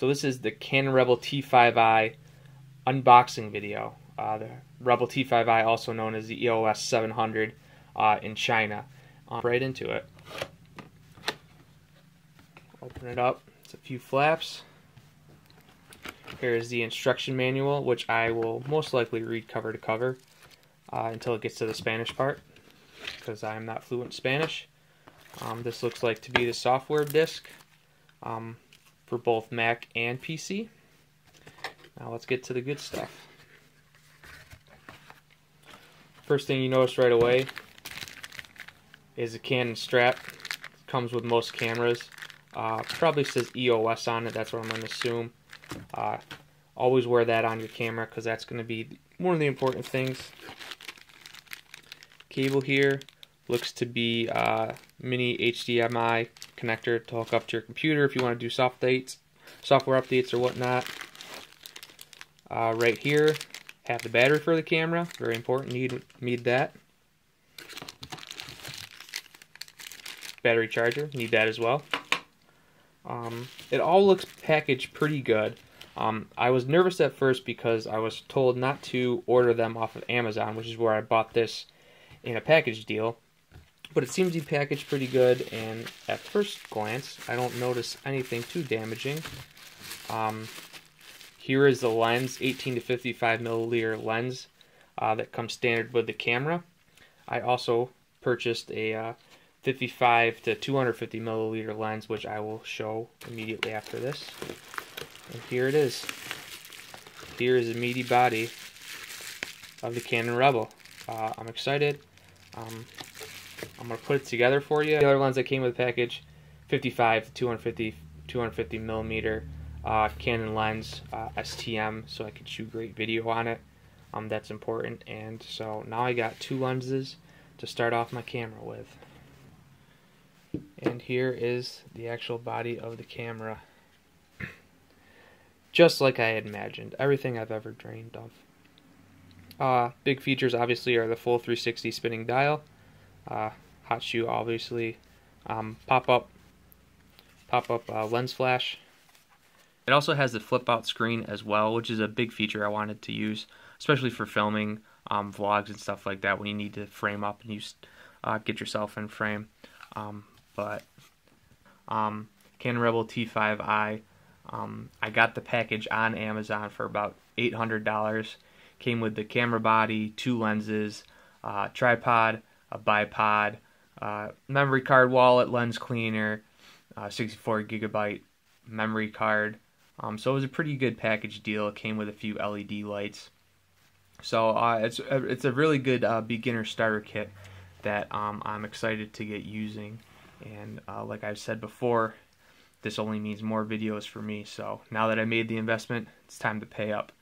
So this is the Canon Rebel T5i unboxing video. Uh, the Rebel T5i, also known as the EOS 700 uh, in China. Um, right into it. Open it up. It's a few flaps. Here is the instruction manual, which I will most likely read cover to cover uh, until it gets to the Spanish part, because I am not fluent Spanish. Um, this looks like to be the software disk um, for both Mac and PC. Now let's get to the good stuff. First thing you notice right away is a Canon strap. Comes with most cameras. Uh, probably says EOS on it, that's what I'm going to assume. Uh, always wear that on your camera because that's going to be one of the important things. Cable here looks to be a mini HDMI connector to hook up to your computer if you want to do soft updates, software updates or whatnot. Uh, right here, have the battery for the camera. Very important. Need need that. Battery charger. Need that as well. Um, it all looks packaged pretty good. Um, I was nervous at first because I was told not to order them off of Amazon, which is where I bought this in a package deal. But it seems to be packaged pretty good, and at first glance, I don't notice anything too damaging. Um, here is the lens, 18 to 55 milliliter lens uh, that comes standard with the camera. I also purchased a uh, 55 to 250 milliliter lens, which I will show immediately after this. And here it is. Here is the meaty body of the Canon Rebel. Uh, I'm excited. Um, I'm going to put it together for you. The other lens that came with the package, 55 to 250, 250 millimeter uh, Canon lens, uh, STM, so I could shoot great video on it. Um, that's important. And so now I got two lenses to start off my camera with. And here is the actual body of the camera. Just like I had imagined. Everything I've ever dreamed of. Uh, big features obviously are the full 360 spinning dial. Uh, hot shoe obviously. Um, pop up pop up uh, lens flash. It also has the flip out screen as well, which is a big feature I wanted to use, especially for filming um, vlogs and stuff like that when you need to frame up and use uh, get yourself in frame. Um, but um, Canon Rebel T5i. Um, I got the package on Amazon for about $800. Came with the camera body, two lenses, uh, tripod, a bipod, uh, memory card wallet, lens cleaner, uh, 64 gigabyte memory card. Um, so it was a pretty good package deal. It came with a few LED lights. So uh, it's it's a really good uh, beginner starter kit that um, I'm excited to get using. And uh, like I've said before, this only means more videos for me. So now that I made the investment, it's time to pay up.